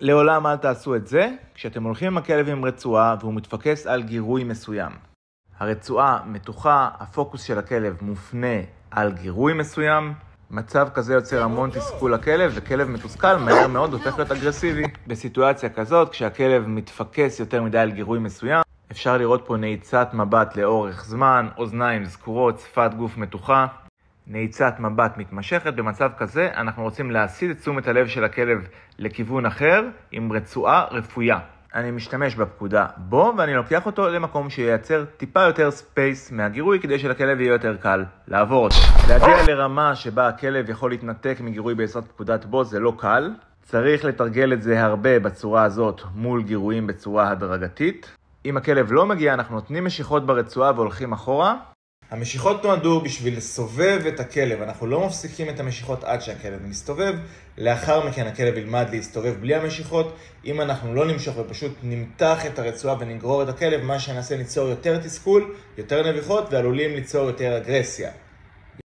לעולם אל תעשו את זה כשאתם הולכים עם הכלב עם רצועה והוא מתפקס על גירוי מסוים. הרצועה מתוחה, הפוקוס של הכלב מופנה על גירוי מסוים, מצב כזה יוצר המון תסכול לכלב, וכלב מתוסכל מהר מאוד הופך להיות אגרסיבי. בסיטואציה כזאת, כשהכלב מתפקס יותר מדי על גירוי מסוים, אפשר לראות פה נעיצת מבט לאורך זמן, אוזניים זקורות, שפת גוף מתוחה. נעיצת מבט מתמשכת, במצב כזה אנחנו רוצים להסיט את תשומת הלב של הכלב לכיוון אחר עם רצועה רפויה. אני משתמש בפקודה בוא ואני לוקח אותו למקום שייצר טיפה יותר space מהגירוי כדי שלכלב יהיה יותר קל לעבור אותו. להגיע לרמה שבה הכלב יכול להתנתק מגירוי בעזרת פקודת בוא זה לא קל. צריך לתרגל את זה הרבה בצורה הזאת מול גירויים בצורה הדרגתית. אם הכלב לא מגיע, אנחנו נותנים משיכות ברצועה והולכים אחורה. המשיכות נועדו בשביל לסובב את הכלב, אנחנו לא מפסיקים את המשיכות עד שהכלב מסתובב, לאחר מכן הכלב ילמד להסתובב בלי המשיכות, אם אנחנו לא נמשוך ופשוט נמתח את הרצועה ונגרור את הכלב, מה שנעשה ניצור יותר תסכול, יותר נביחות ועלולים ליצור יותר אגרסיה.